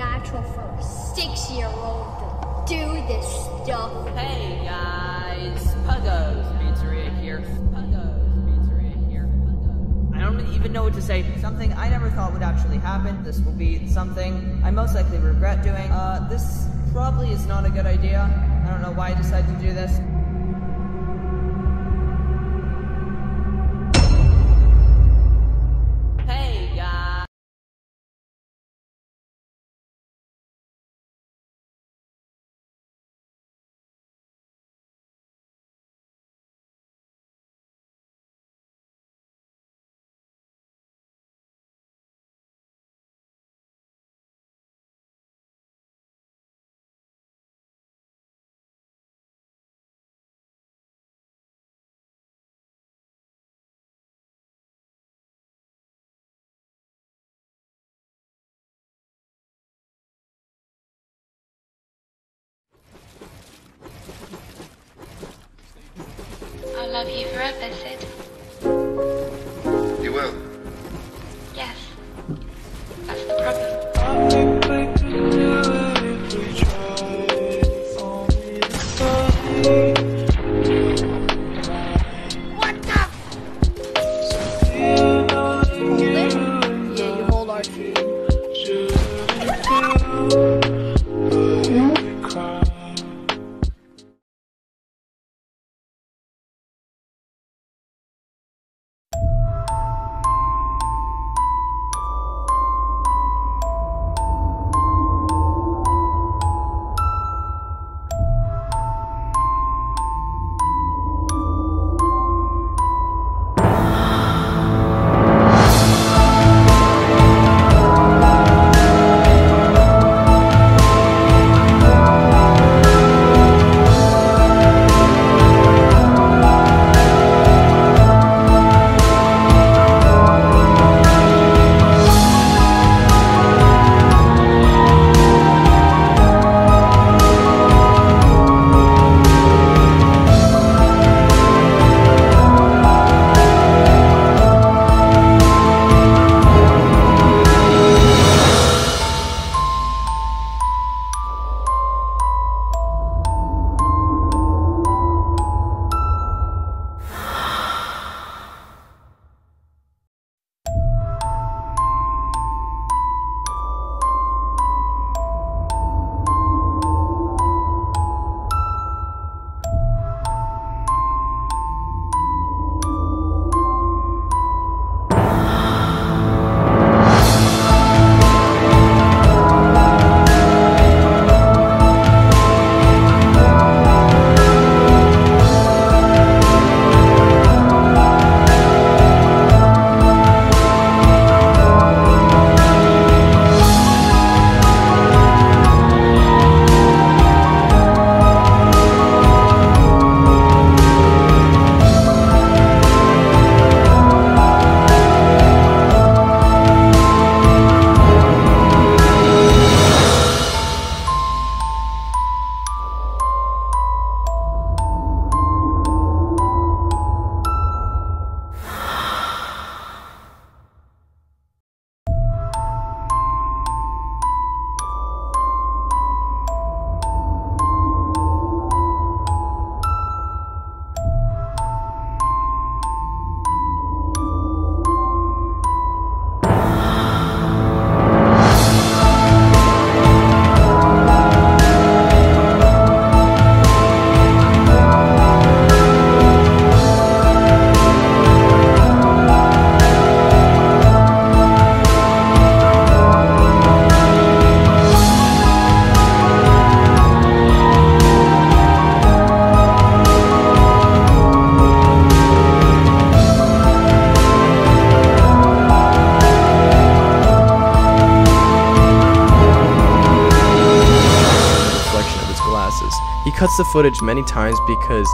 natural for a six-year-old to do this stuff. Hey guys, Puggo's Pizzeria here. Puggo's Pizzeria here. Puggo's. I don't even know what to say. Something I never thought would actually happen. This will be something I most likely regret doing. Uh, this probably is not a good idea. I don't know why I decided to do this. Love you forever, Sid. You will. Yes. That's the problem. Cuts the footage many times because